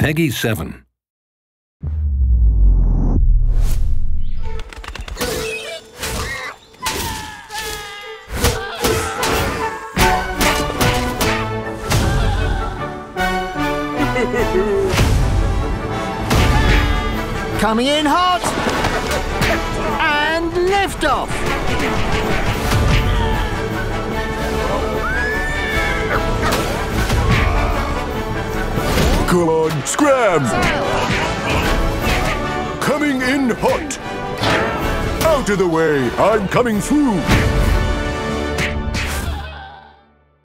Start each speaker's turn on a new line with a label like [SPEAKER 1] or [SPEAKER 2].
[SPEAKER 1] PEGI 7.
[SPEAKER 2] Coming in hot! And lift
[SPEAKER 3] Come on, scram! Coming in hot! Out of the way, I'm coming through!